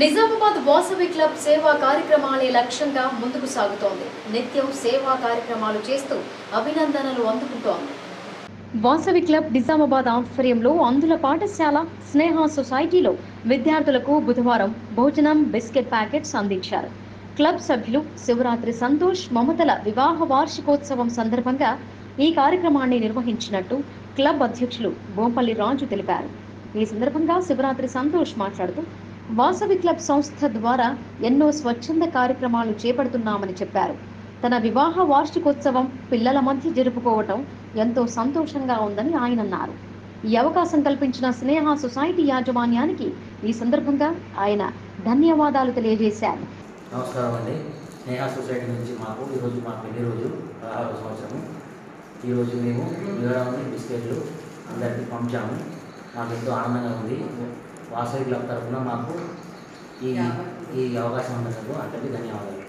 Nizamabad Vasavi club సేవా కార్యక్రమాలే లక్ష్యంగా ముందుకు సాగుతోంది. నిత్యం సేవా కార్యక్రమాలు చేస్తూ అభినందనలు అందుకుంటోంది. వాసవి క్లబ్ నిజామాబాద్ ఆధ్వర్యంలో అందుల పాఠశాల స్నేహ సొసైటీలో విద్యార్థులకు బుధవారం భోజనం బిస్కెట్ ప్యాకెట్స్ అందించారు. క్లబ్ సభ్యులు శివరాత్రి సంతోష్ మమతల వివాహ వార్షికోత్సవం సందర్భంగా ఈ కార్యక్రమాన్ని నిర్వహించినట్టు క్లబ్ అధ్యక్షులు బోంపల్లి రాజు తెలిపారు. ఈ సందర్భంగా శివరాత్రి సంతోష్ మాట్లాడుతూ వాసవి క్లబ్ సంస్థ ద్వారా ఎన్నో స్వచ్ఛంద కార్యక్రమాలు చేపడుతున్నామని చెప్పారు. తన వివాహ వార్షికోత్సవం పిల్లల మధ్య జరుపుకోవటం ఎంతో సంతోషంగా ఉందని ఆయన అన్నారు. ఈ అవకాశం కల్పించిన స్నేహ సొసైటీ యాజమాన్యానికి ఈ సందర్భంగా ఆయన ధన్యవాదాలు తెలియజేశారు. నమస్కారం అండి. స్నేహ సొసైటీ నుంచి మాకు ఈరోజు మా పెళ్ళి రోజు పదహారు సంవత్సరం ఈరోజు మేము వివరాలని బిస్కెట్లు అందరికీ పంచాము. మాకు ఎంతో ఆనందంగా ఉంది. వాసవి క్లబ్ తరఫున మాకు ఈ ఈ అవకాశం ఉన్నందుకు అందరికీ ధన్యవాదాలు.